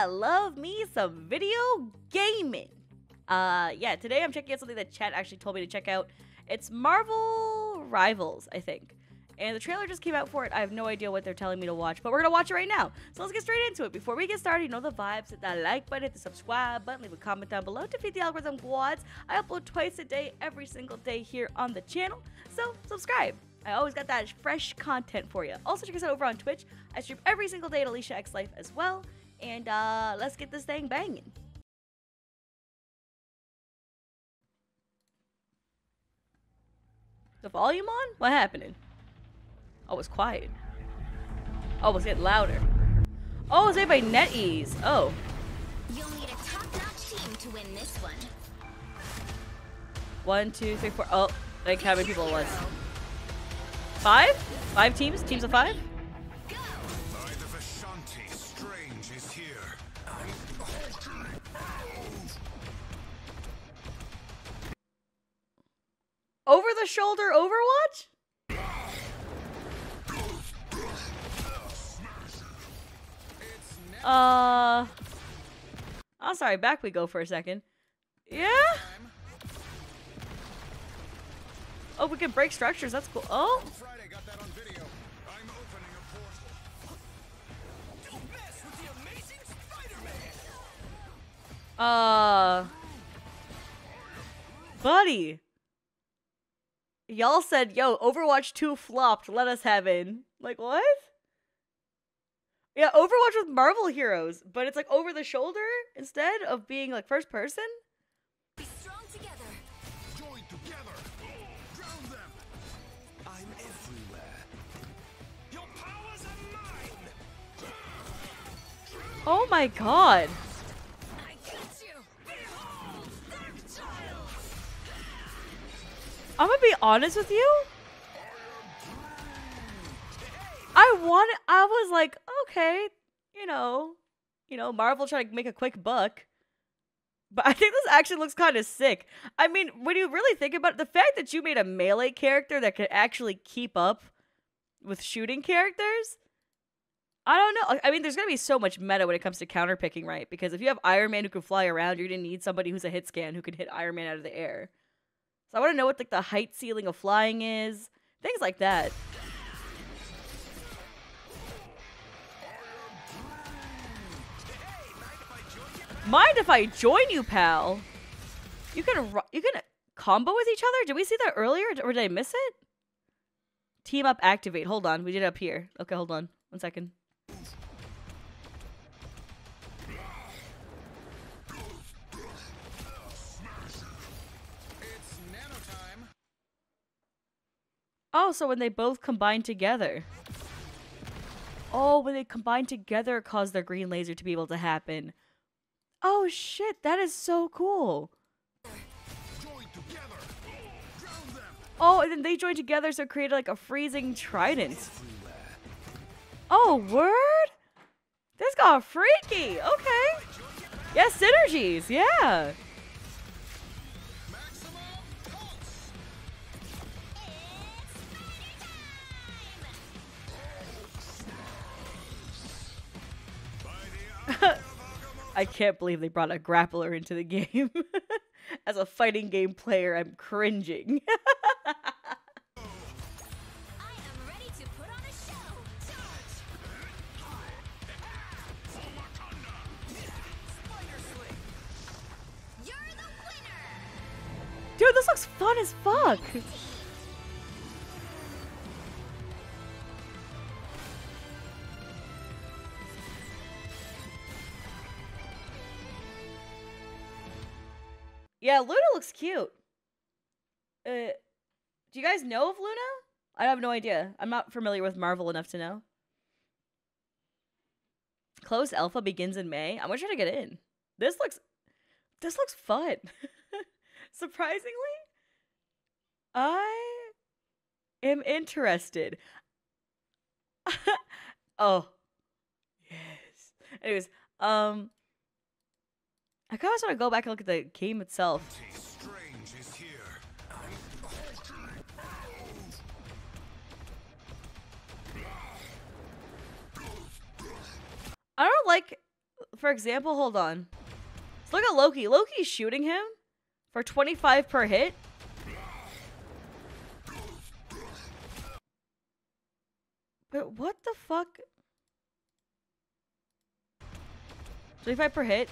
I love me some video gaming. Uh, yeah, today I'm checking out something that chat actually told me to check out. It's Marvel Rivals, I think. And the trailer just came out for it. I have no idea what they're telling me to watch, but we're gonna watch it right now. So let's get straight into it. Before we get started, you know the vibes. Hit that like button, hit the subscribe button, leave a comment down below to feed the algorithm quads. I upload twice a day, every single day here on the channel. So subscribe. I always got that fresh content for you. Also check us out over on Twitch. I stream every single day at Alicia X Life as well. And uh, let's get this thing banging. The volume on? What happening? Oh, it's quiet. Oh, it's getting louder. Oh, it's made by NetEase. Oh. You'll need a top-notch team to win this one. One, two, three, four. Oh, like how many people it was? Five? Five teams? Teams of five? Over the shoulder Overwatch? Uh. I'm sorry, back we go for a second. Yeah? Oh, we can break structures. That's cool. Oh, uh. Buddy. Y'all said, yo, Overwatch 2 flopped. Let us have in. Like, what? Yeah, Overwatch with Marvel heroes, but it's like over the shoulder instead of being like first person? Be strong together. Join together. Drown them. I'm everywhere. Your powers are mine. Oh my god. I'm gonna be honest with you. I want. I was like, okay, you know, you know, Marvel trying to make a quick buck, but I think this actually looks kind of sick. I mean, when you really think about it, the fact that you made a melee character that could actually keep up with shooting characters, I don't know. I mean, there's gonna be so much meta when it comes to counter picking, right? Because if you have Iron Man who can fly around, you're gonna need somebody who's a hit scan who can hit Iron Man out of the air. So I want to know what like the height ceiling of flying is, things like that. Mind if I join you, pal? You can you can combo with each other. Did we see that earlier, or did I miss it? Team up, activate. Hold on, we did it up here. Okay, hold on, one second. Oh, so when they both combine together. Oh, when they combine together, it caused their green laser to be able to happen. Oh shit, that is so cool. Oh, and then they joined together, so it created like a freezing trident. Oh, word? This got freaky. Okay. Yeah, synergies. Yeah. I can't believe they brought a grappler into the game. As a fighting game player, I'm cringing. I am ready to put on a show. You're the winner. Dude, this looks fun as fuck. Yeah, Luna looks cute. Uh, do you guys know of Luna? I have no idea. I'm not familiar with Marvel enough to know. Closed alpha begins in May. I'm try to get in. This looks, this looks fun. Surprisingly, I am interested. oh, yes. Anyways, um, I kind of want to go back and look at the game itself. I don't like for example, hold on. Let's look at Loki. Loki's shooting him for 25 per hit. But what the fuck? 25 per hit.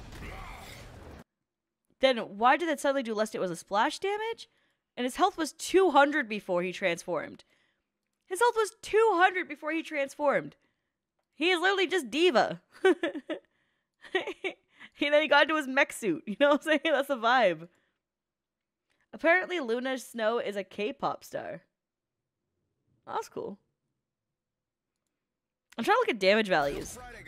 Then why did that suddenly do less? It was a splash damage? And his health was 200 before he transformed. His health was 200 before he transformed. He is literally just D.Va. and then he got into his mech suit. You know what I'm saying? That's the vibe. Apparently, Luna Snow is a K-pop star. That's cool. I'm trying to look at damage values. Friday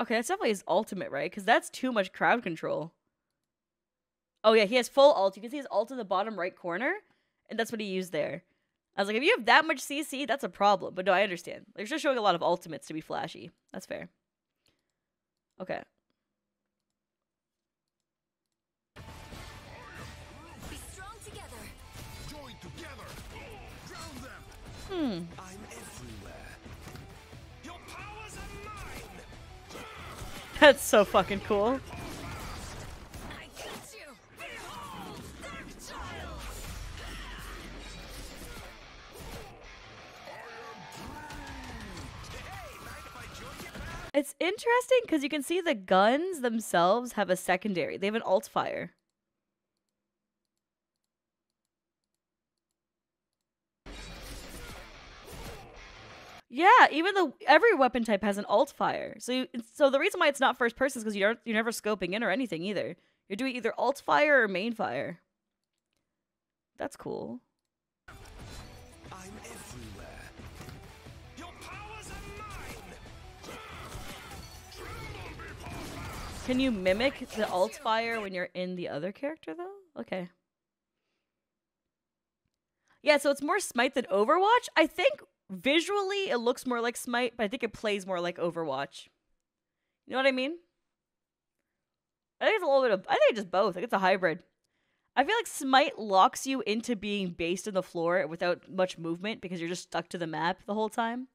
Okay, that's definitely his ultimate, right? Because that's too much crowd control. Oh yeah, he has full ult. You can see his ult in the bottom right corner, and that's what he used there. I was like, if you have that much CC, that's a problem. But no, I understand. They're just showing a lot of ultimates to be flashy. That's fair. Okay. Be strong together. Join together. Drown them. Hmm. I'm That's so fucking cool. It's interesting because you can see the guns themselves have a secondary. They have an alt fire. Yeah, even though every weapon type has an alt fire. So you, so the reason why it's not first person is because you don't you're never scoping in or anything either. You're doing either alt fire or main fire. That's cool. I'm everywhere. Your powers are mine. Can you mimic the alt fire when you're in the other character though? Okay. Yeah, so it's more Smite than Overwatch. I think visually it looks more like Smite, but I think it plays more like Overwatch. You know what I mean? I think it's a little bit of I think it's just both. I think it's a hybrid. I feel like Smite locks you into being based in the floor without much movement because you're just stuck to the map the whole time.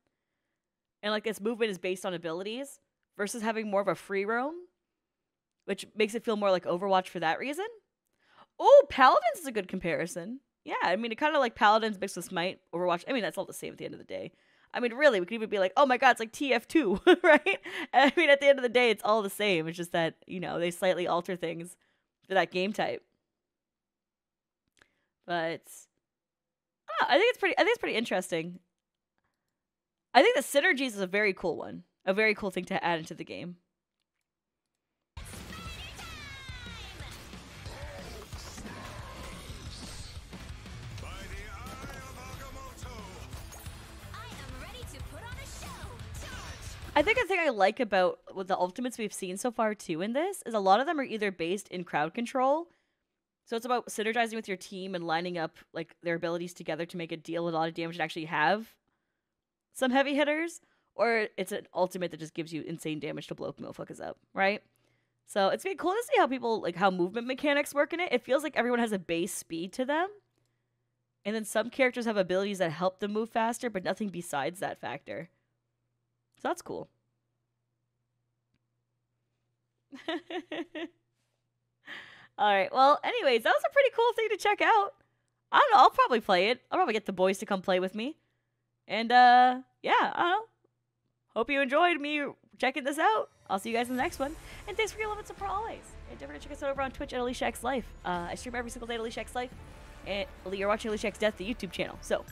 And like this movement is based on abilities versus having more of a free roam, which makes it feel more like Overwatch for that reason. Oh, Paladins is a good comparison. Yeah, I mean, it kind of like Paladins mixed with Smite, Overwatch. I mean, that's all the same at the end of the day. I mean, really, we could even be like, oh my god, it's like TF2, right? I mean, at the end of the day, it's all the same. It's just that, you know, they slightly alter things for that game type. But ah, I think it's pretty I think it's pretty interesting. I think the synergies is a very cool one. A very cool thing to add into the game. I think the thing I like about the ultimates we've seen so far too in this is a lot of them are either based in crowd control. So it's about synergizing with your team and lining up like their abilities together to make a deal a lot of damage and actually have some heavy hitters, or it's an ultimate that just gives you insane damage to blow motherfuckers up, right? So it's been cool to see how people like how movement mechanics work in it. It feels like everyone has a base speed to them. And then some characters have abilities that help them move faster, but nothing besides that factor. So that's cool. All right. Well, anyways, that was a pretty cool thing to check out. I don't know. I'll probably play it. I'll probably get the boys to come play with me. And uh yeah, I don't know. Hope you enjoyed me checking this out. I'll see you guys in the next one. And thanks for your love and support always. And don't forget to check us out over on Twitch at Alicia X Life. Uh, I stream every single day at Alicia X Life. And you're watching Alicia X Death, the YouTube channel. So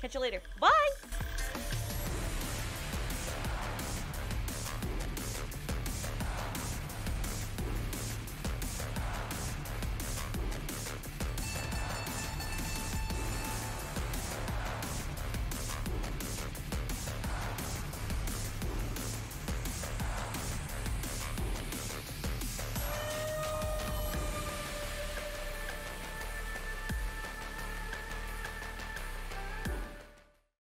catch you later. Bye.